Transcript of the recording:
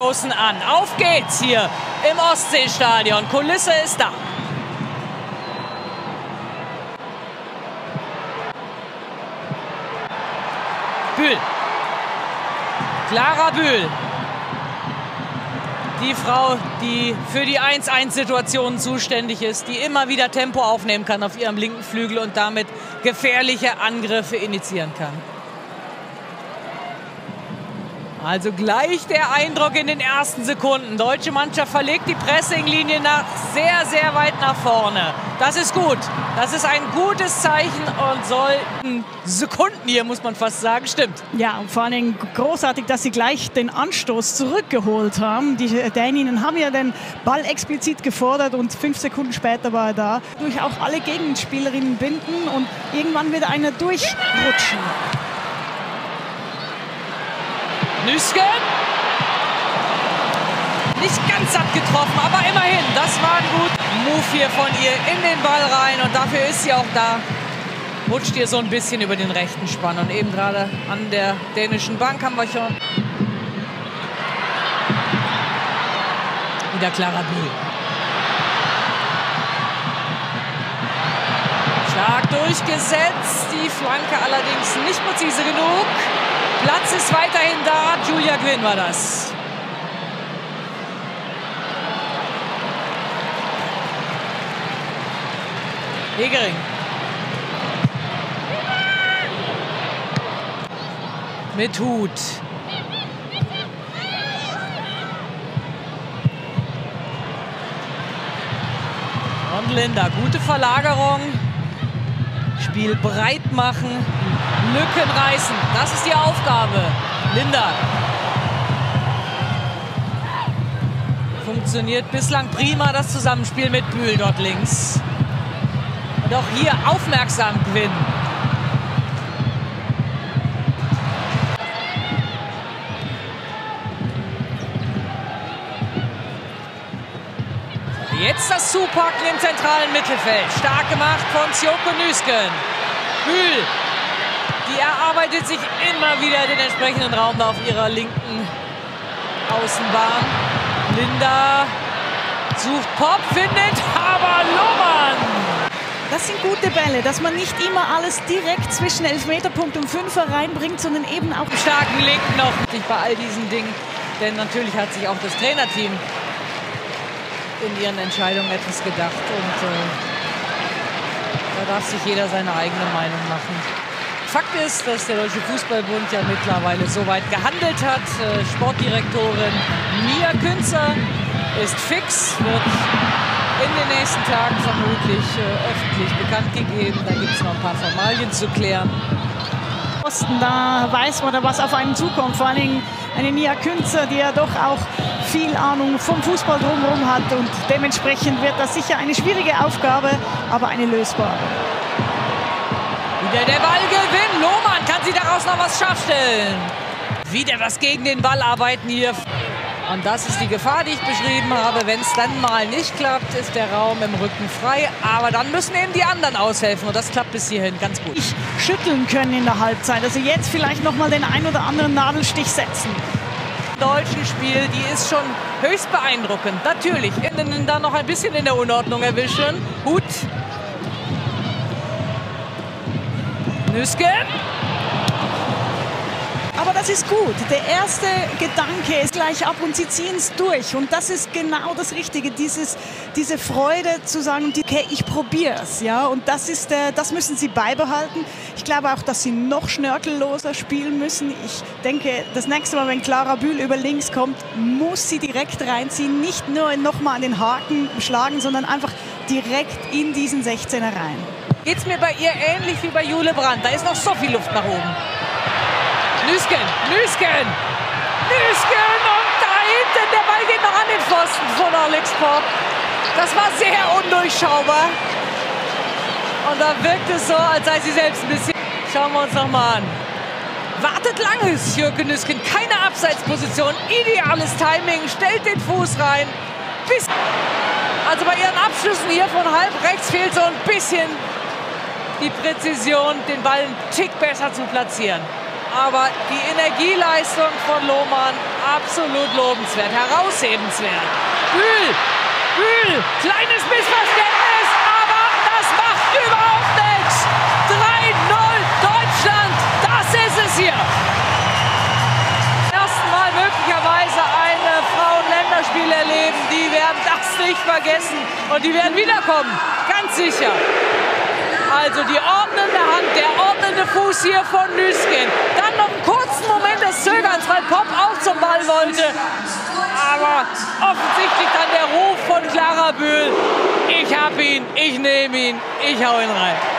Außen an. Auf geht's hier im Ostseestadion. Kulisse ist da. Bühl. Clara Bühl. Die Frau, die für die 1-1-Situationen zuständig ist, die immer wieder Tempo aufnehmen kann auf ihrem linken Flügel und damit gefährliche Angriffe initiieren kann. Also gleich der Eindruck in den ersten Sekunden. Deutsche Mannschaft verlegt die Pressinglinie nach sehr, sehr weit nach vorne. Das ist gut. Das ist ein gutes Zeichen und sollten Sekunden hier, muss man fast sagen, stimmt. Ja, und vor Dingen großartig, dass sie gleich den Anstoß zurückgeholt haben. Die Däninnen haben ja den Ball explizit gefordert und fünf Sekunden später war er da. Durch auch alle Gegenspielerinnen binden und irgendwann wird einer durchrutschen. Nüsken. Nicht ganz abgetroffen, aber immerhin. Das war ein guter Move hier von ihr in den Ball rein. Und dafür ist sie auch da. Rutscht ihr so ein bisschen über den rechten Spann. Und eben gerade an der dänischen Bank haben wir schon wieder Clara Bühl. Durchgesetzt. Die Flanke allerdings nicht präzise genug. Platz ist weiterhin da. Julia Gwynn war das. Hegering. Mit Hut. Und Linda, gute Verlagerung. Spiel breit machen, Lücken reißen. Das ist die Aufgabe. Linda. Funktioniert bislang prima das Zusammenspiel mit Bühl dort links. Und auch hier aufmerksam gewinnen. Jetzt das Zupacken im zentralen Mittelfeld. Stark gemacht von Sjoko Nüsken. Bühl die erarbeitet sich immer wieder den entsprechenden Raum auf ihrer linken Außenbahn. Linda sucht Pop, findet aber Lohmann. Das sind gute Bälle, dass man nicht immer alles direkt zwischen Elfmeterpunkt und Fünfer reinbringt, sondern eben auch starken Link noch bei all diesen Dingen. Denn natürlich hat sich auch das Trainerteam in ihren Entscheidungen etwas gedacht und äh, da darf sich jeder seine eigene Meinung machen. Fakt ist, dass der Deutsche Fußballbund ja mittlerweile so weit gehandelt hat. Äh, Sportdirektorin Mia Künzer ist fix, wird in den nächsten Tagen vermutlich äh, öffentlich bekannt gegeben. Da gibt es noch ein paar Formalien zu klären. Da weiß man, was auf einen zukommt. Vor allem eine Mia Künzer, die ja doch auch viel Ahnung vom Fußball drumherum hat. Und dementsprechend wird das sicher eine schwierige Aufgabe, aber eine lösbare. Wieder der Ball gewinnt. Lohmann kann sie daraus noch was schaffeln. Wieder was gegen den Ball arbeiten hier. Und das ist die Gefahr, die ich beschrieben habe. Wenn es dann mal nicht klappt, ist der Raum im Rücken frei. Aber dann müssen eben die anderen aushelfen. Und das klappt bis hierhin ganz gut. Ich schütteln können in der Halbzeit. Also jetzt vielleicht noch mal den ein oder anderen Nadelstich setzen. Deutschen Spiel, die ist schon höchst beeindruckend. Natürlich, innen da noch ein bisschen in der Unordnung erwischen. Hut Nüsken. Aber das ist gut. Der erste Gedanke ist gleich ab und sie ziehen es durch. Und das ist genau das Richtige, dieses, diese Freude zu sagen, okay, ich probiere es. Ja? Und das, ist, äh, das müssen sie beibehalten. Ich glaube auch, dass sie noch schnörkelloser spielen müssen. Ich denke, das nächste Mal, wenn Clara Bühl über links kommt, muss sie direkt reinziehen. Nicht nur nochmal an den Haken schlagen, sondern einfach direkt in diesen 16er rein geht es mir bei ihr ähnlich wie bei Jule Brandt. Da ist noch so viel Luft nach oben. Lüsken, Lüsken, Lüsken und da hinten, der Ball geht noch an den Pfosten von Alex Pop. Das war sehr undurchschaubar. Und da wirkt es so, als sei sie selbst ein bisschen... Schauen wir uns noch mal an. Wartet langes Jürgen Nüsken, keine Abseitsposition, ideales Timing, stellt den Fuß rein. Bis also bei ihren Abschlüssen hier von halb rechts fehlt so ein bisschen die Präzision, den Ball einen Tick besser zu platzieren. Aber die Energieleistung von Lohmann absolut lobenswert, heraushebenswert. Bühl, Bühl, kleines Missverständnis, aber das macht überhaupt nichts. 3-0 Deutschland, das ist es hier. Ersten Mal möglicherweise eine Frauen-Länderspiel erleben. Die werden das nicht vergessen und die werden wiederkommen, ganz sicher. Also die ordnende Hand, der ordnende Fuß hier von Nüsken. Dann noch einen kurzen Moment des Zögerns, weil Pop auch zum Ball wollte. Aber offensichtlich dann der Ruf von Clara Bühl. Ich hab ihn, ich nehme ihn, ich hau ihn rein.